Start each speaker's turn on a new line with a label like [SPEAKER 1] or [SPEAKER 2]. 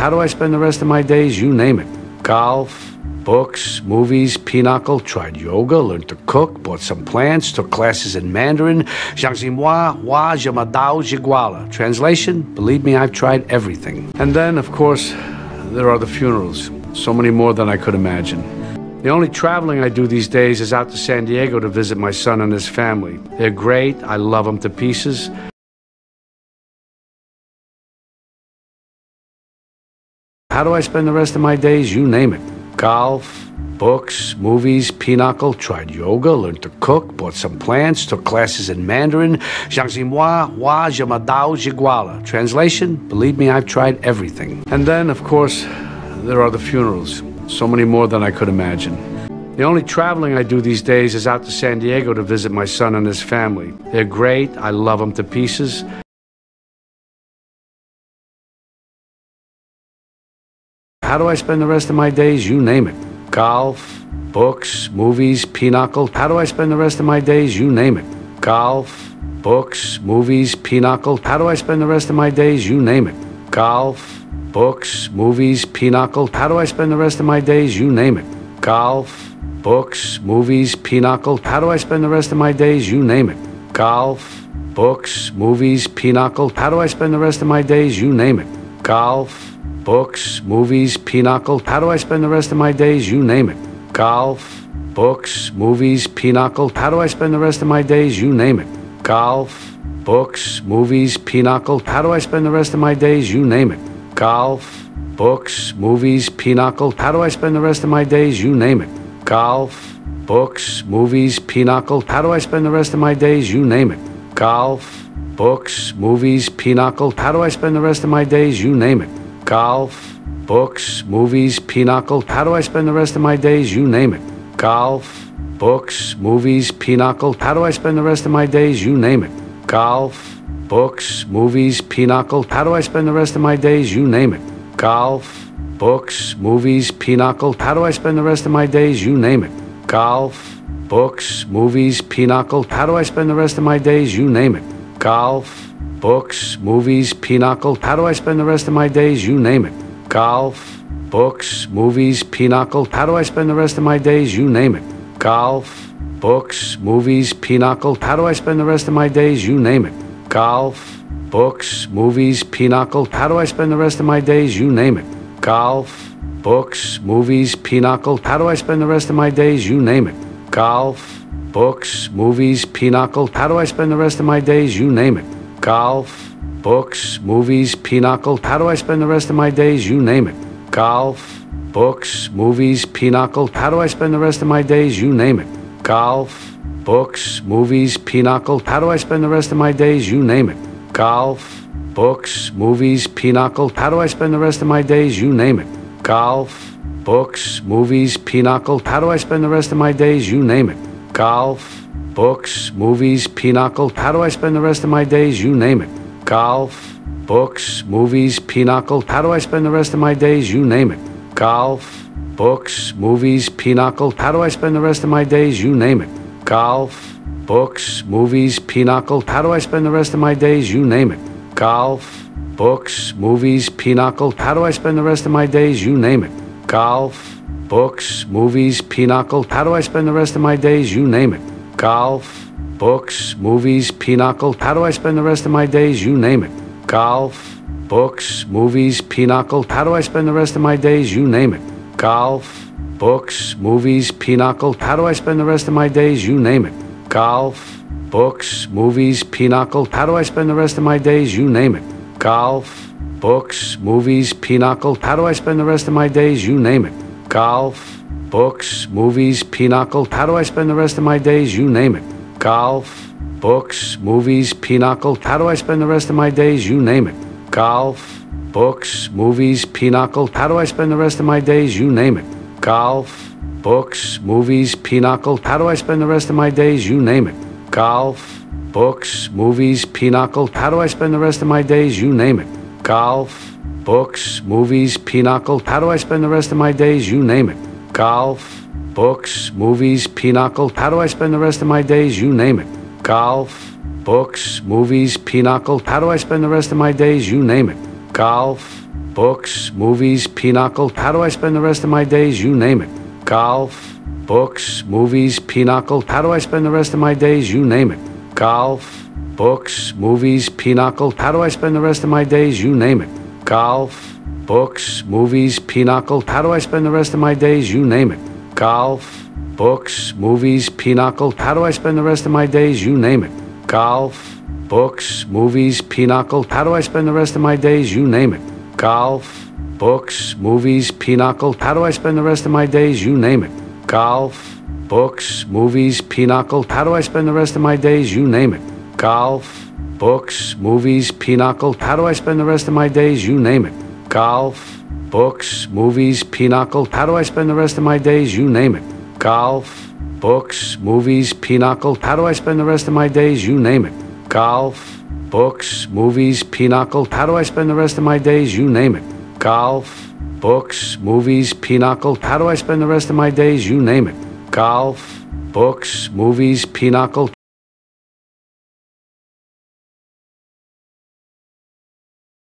[SPEAKER 1] How do I spend the rest of my days? You name it. Golf, books, movies, pinochle, tried yoga, learned to cook, bought some plants, took classes in Mandarin. Jiangximwa, Hua, Jamadao, Jiguala. Translation, believe me, I've tried everything. And then, of course, there are the funerals. So many more than I could imagine. The only traveling I do these days is out to San Diego to visit my son and his family. They're great. I love them to pieces. How do I spend the rest of my days? You name it. Golf, books, movies, pinochle, tried yoga, learned to cook, bought some plants, took classes in Mandarin. Jiangximwa, Hua, Jamadao, Jiguala. Translation, believe me, I've tried everything. And then, of course, there are the funerals. So many more than I could imagine. The only traveling I do these days is out to San Diego to visit my son and his family. They're great. I love them to pieces. How do I spend the rest of my days? You name it. Golf, books, movies, pinochle. How do I spend the rest of my days? You name it. Golf, books, movies, pinochle. How do I spend the rest of my days? You name it. Golf, books, movies, pinochle. How do I spend the rest of my days? You name it. Golf, books, movies, pinochle. How do I spend the rest of my days? You name it. Golf, books, movies, pinochle. How do I spend the rest of my days? You name it. Golf, books, movies, pinochle. How do I spend the rest of my days? You name it. Golf, books, movies, pinochle. How do I spend the rest of my days? You name it. Golf, books, movies, pinochle. How do I spend the rest of my days? You name it. Golf, books, movies, pinochle. How do I spend the rest of my days? You name it. Golf, books, movies, pinochle. How do I spend the rest of my days? You name it. Golf, books, movies, pinochle. How do I spend the rest of my days? You name it. Golf, books, movies, pinochle. How do I spend the rest of my days? You name it. Golf, books, movies, pinochle. How do I spend the rest of my days? You name it. Golf, books, movies, pinochle. How do I spend the rest of my days? You name it. Golf, books, movies, pinochle. How do I spend the rest of my days? You name it. Golf, books, movies, pinochle. How do I spend the rest of my days? You name it. Golf, books, movies, pinochle. How do I spend the rest of my days? You name it. Golf, books, movies, pinochle. How do I spend the rest of my days? You name it. Golf, books, movies, pinochle. How do I spend the rest of my days? You name it. Golf, books, movies, pinochle. How do I spend the rest of my days? You name it. Golf, books, movies, pinochle. How do I spend the rest of my days? You name it. Golf, books, movies, pinochle. How do I spend the rest of my days? You name it. Golf, books, movies, pinochle. How do I spend the rest of my days? You name it. Golf, books, movies, pinochle. How do I spend the rest of my days? You name it. Golf, books, movies, pinochle. How do I spend the rest of my days? You name it. Golf, books, movies, pinochle. How do I spend the rest of my days? You name it. Golf, books, movies, pinochle. How do I spend the rest of my days? You name it. Golf, books, movies, pinochle. How do I spend the rest of my days? You name it. Golf, books, movies, pinochle. How do I spend the rest of my days? You name it. Golf, books, movies, pinochle. How do I spend the rest of my days? You name it. Golf, books, movies, pinochle. How do I spend the rest of my days? You name it. Golf, books, movies, pinochle. How do I spend the rest of my days? You name it. Golf, books, movies, pinochle. How do I spend the rest of my days? You name it. Golf, books, movies, pinochle. How do I spend the rest of my days? You name it. Golf, books, movies, pinochle. How do I spend the rest of my days? You name it. Golf, books, movies, pinochle. How do I spend the rest of my days? You name it. Golf, books, movies, pinochle. How do I spend the rest of my days? You name it. Golf, books, movies, pinochle. How do I spend the rest of my days? You name it. Golf, books, movies, pinochle. How do I spend the rest of my days? You name it. Golf, books, movies, pinochle. How do I spend the rest of my days? You name it. Golf, books, movies, pinochle. How do I spend the rest of my days? You name it. Golf, books, movies, pinochle. How do I spend the rest of my days? You name it. Golf, books, movies, pinochle. How do I spend the rest of my days? You name it. Golf, books, movies, pinochle. How do I spend the rest of my days? You name it golf, books, movies, pinochle. How do I spend the rest of my days? You name it. Golf, books, movies, pinochle. How do I spend the rest of my days? You name it. Golf, books, movies, pinochle. How do I spend the rest of my days? You name it. Golf, books, movies, pinochle. How do I spend the rest of my days? You name it. Golf, books, movies, pinochle. How do I spend the rest of my days? You name it. Golf, books, movies, pinochle. How do I spend the rest of my days? You name it. Golf, books, movies, pinochle. How do I spend the rest of my days? You name it. Golf, books, movies, pinochle. How do I spend the rest of my days? You name it. Golf, books, movies, pinochle. How do I spend the rest of my days? You name it. Golf, books, movies, pinochle. How do I spend the rest of my days? You name it. Golf, books, movies, pinochle. How do I spend the rest of my days? You name it. Golf, books, movies, pinochle. How do I spend the rest of my days? You name it. Golf, books, movies, pinochle. How do I spend the rest of my days? You name it. Golf, books, movies, pinochle. How do I spend the rest of my days? You name it. Golf, books, movies, pinochle. How do I spend the rest of my days? You name it. Golf, books, movies, pinochle.